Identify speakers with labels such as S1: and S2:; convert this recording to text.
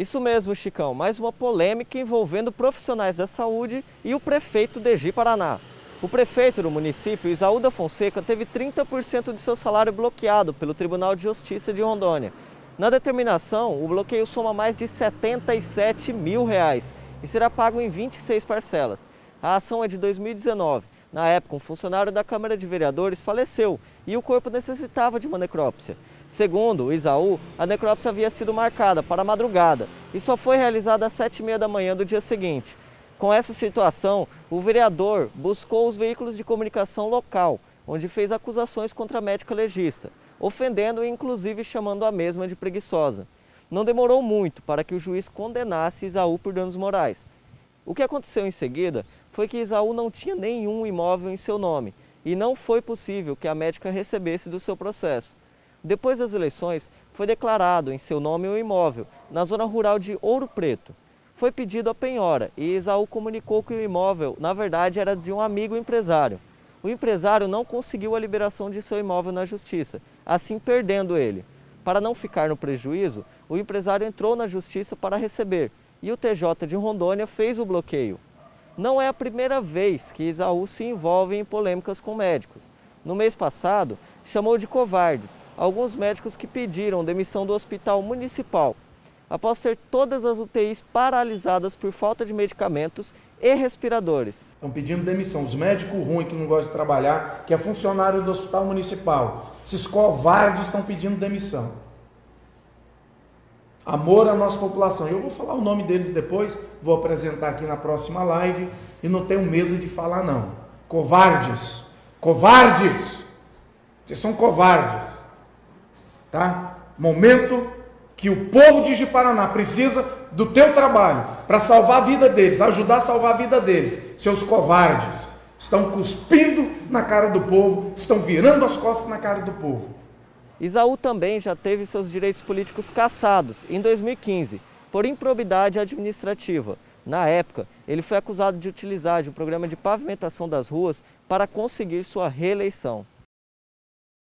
S1: Isso mesmo, Chicão, mais uma polêmica envolvendo profissionais da saúde e o prefeito de Gi Paraná. O prefeito do município, Isaú da Fonseca, teve 30% de seu salário bloqueado pelo Tribunal de Justiça de Rondônia. Na determinação, o bloqueio soma mais de 77 mil reais e será pago em 26 parcelas. A ação é de 2019. Na época, um funcionário da Câmara de Vereadores faleceu e o corpo necessitava de uma necrópsia. Segundo Isaú, a necrópsia havia sido marcada para a madrugada e só foi realizada às sete e meia da manhã do dia seguinte. Com essa situação, o vereador buscou os veículos de comunicação local, onde fez acusações contra a médica legista, ofendendo e inclusive chamando a mesma de preguiçosa. Não demorou muito para que o juiz condenasse Isaú por danos morais. O que aconteceu em seguida foi que Isaú não tinha nenhum imóvel em seu nome e não foi possível que a médica recebesse do seu processo. Depois das eleições, foi declarado em seu nome um imóvel na zona rural de Ouro Preto. Foi pedido a penhora e Isaú comunicou que o imóvel, na verdade, era de um amigo empresário. O empresário não conseguiu a liberação de seu imóvel na justiça, assim perdendo ele. Para não ficar no prejuízo, o empresário entrou na justiça para receber e o TJ de Rondônia fez o bloqueio. Não é a primeira vez que Isaú se envolve em polêmicas com médicos. No mês passado, chamou de covardes alguns médicos que pediram demissão do hospital municipal, após ter todas as UTIs paralisadas por falta de medicamentos e respiradores.
S2: Estão pedindo demissão. Os médicos ruins que não gostam de trabalhar, que é funcionário do hospital municipal. Esses covardes estão pedindo demissão. Amor à nossa população. Eu vou falar o nome deles depois, vou apresentar aqui na próxima live e não tenho medo de falar não. Covardes. Covardes! Vocês são covardes. Tá? Momento que o povo de Paraná precisa do teu trabalho para salvar a vida deles, ajudar a salvar a vida deles. Seus covardes estão cuspindo na cara do povo, estão virando as costas na cara do povo.
S1: Isaú também já teve seus direitos políticos cassados em 2015 por improbidade administrativa. Na época, ele foi acusado de utilizar de um programa de pavimentação das ruas para conseguir sua reeleição.